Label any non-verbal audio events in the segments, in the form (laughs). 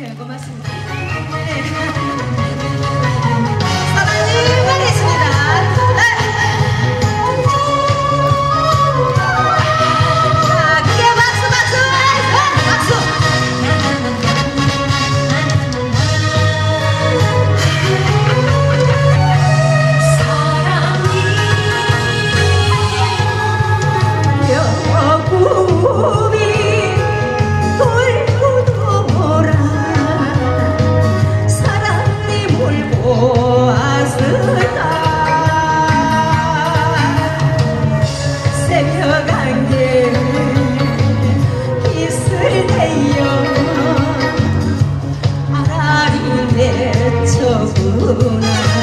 네, 고맙습니다. 네. (laughs) 저구나.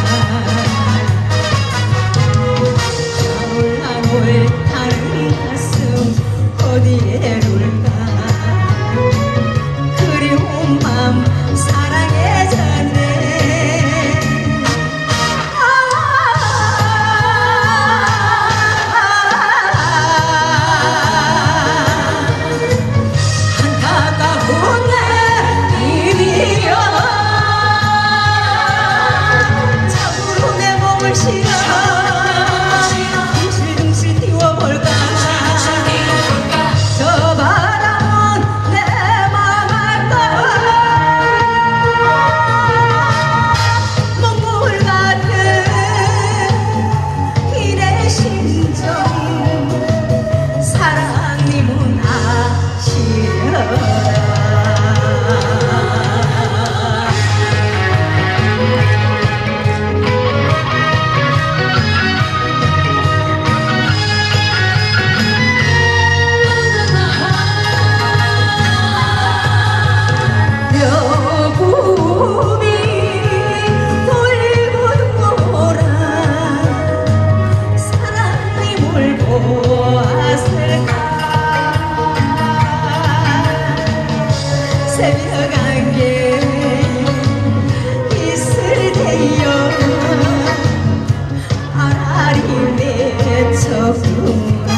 took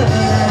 love.